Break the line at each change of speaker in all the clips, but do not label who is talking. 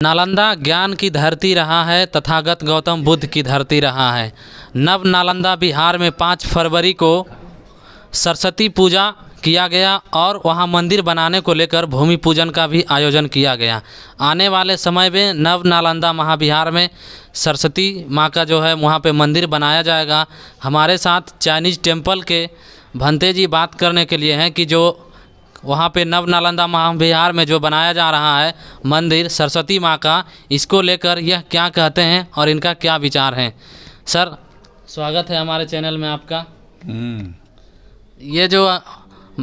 नालंदा ज्ञान की धरती रहा है, तथागत गौतम बुद्ध की धरती रहा है। नव नालंदा बिहार में पाँच फरवरी को सरस्वती पूजा किया गया और वहाँ मंदिर बनाने को लेकर भूमि पूजन का भी आयोजन किया गया। आने वाले समय में नव नालंदा महाविहार में सरस्वती माँ का जो है वहाँ पे मंदिर बनाया जाएगा। हमारे साथ चाइनीज़ टेंपल के भंते जी बात करने के लिए हैं कि जो वहाँ पे नव नालंदा महाविहार में जो बनाया जा रहा है मंदिर सरस्वती माँ का इसको लेकर यह क्या कहते हैं और इनका क्या विचार है? सर स्वागत है हमारे चैनल में आपका।
हम्म,
ये जो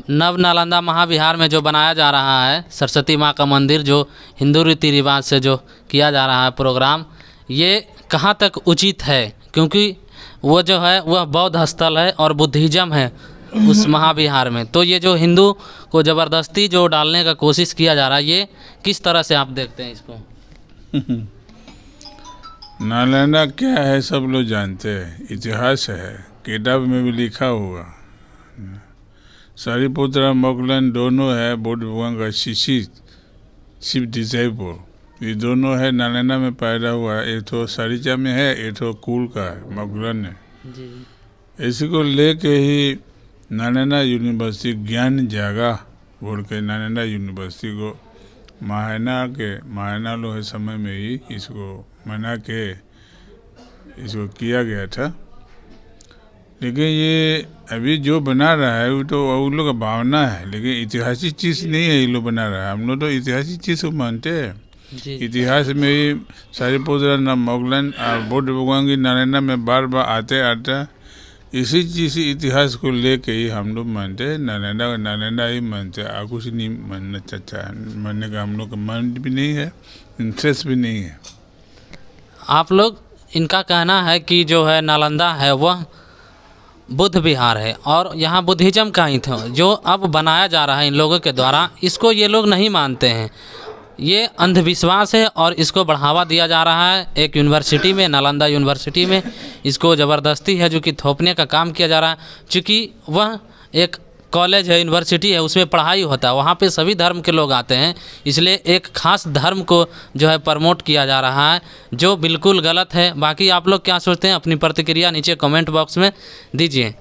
नव नालंदा महाविहार में जो बनाया जा रहा है सरस्वती माँ का मंदिर जो हिंदू रीति रिवाज से जो किया जा रहा है प्रोग्राम ये कहाँ तक उचित है? क्योंकि वो जो है वह बौद्ध स्थल है और बुद्धिज़्म है। उस महाविहार में। तो ये जो हिंदू को ज़बरदस्ती जो डालने का कोशिश किया जा रहा है ये किस तरह से आप देखते हैं इसको?
नालंदा क्या है सब लोग जानते हैं। इतिहास है किताब में भी लिखा हुआ। सारीपुत्रा मोगलन दोनों है बुद्ध भगवान का शिष्य शिव डिजाइपुर ये दोनों है नालंदा में पैदा हुआ। है एक तो सरिचा में है एक तो कुल का है मोगलन है। इसी को लेके ही नालंदा यूनिवर्सिटी ज्ञान जागा बोल के नालंदा यूनिवर्सिटी को महाना के महाना के समय में ही इसको मना के इसको किया गया था। लेकिन ये अभी जो बना रहा है वो तो उन लोग का भावना है लेकिन ऐतिहासिक चीज़ नहीं है ये लोग बना रहा है। हम लोग तो ऐतिहासिक चीज़ को मानते हैं। इतिहास में ही सारी सारीपुत्रा न मोगलन और बुद्ध भगवान की नारायणा में बार बार आते आते इसी चीज़, इतिहास को लेके ही हम लोग मानते नारायणा नारायणा ही मानते और कुछ नहीं मानना चाहता मानने का हम लोग का मन भी नहीं है इंटरेस्ट भी नहीं है।
आप लोग, इनका कहना है कि जो है नालंदा है, वह बुद्ध विहार है और यहाँ बुद्धिज़्म का ही था, जो अब बनाया जा रहा है इन लोगों के द्वारा, इसको ये लोग नहीं मानते हैं। ये अंधविश्वास है और इसको बढ़ावा दिया जा रहा है एक यूनिवर्सिटी में, नालंदा यूनिवर्सिटी में। इसको ज़बरदस्ती है जो कि थोपने का काम किया जा रहा है। चूँकि वह एक कॉलेज है यूनिवर्सिटी है, उसमें पढ़ाई होता है। वहाँ पे सभी धर्म के लोग आते हैं, इसलिए एक खास धर्म को जो है प्रमोट किया जा रहा है, जो बिल्कुल गलत है। बाकी आप लोग क्या सोचते हैं? अपनी प्रतिक्रिया नीचे कमेंट बॉक्स में दीजिए।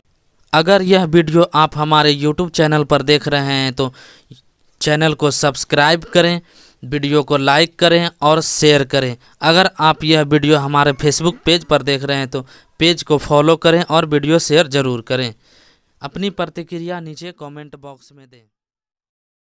अगर यह वीडियो आप हमारे यूट्यूब चैनल पर देख रहे हैं तो चैनल को सब्सक्राइब करें। वीडियो को लाइक करें और शेयर करें। अगर आप यह वीडियो हमारे फेसबुक पेज पर देख रहे हैं तो पेज को फॉलो करें और वीडियो शेयर ज़रूर करें। अपनी प्रतिक्रिया नीचे कमेंट बॉक्स में दें।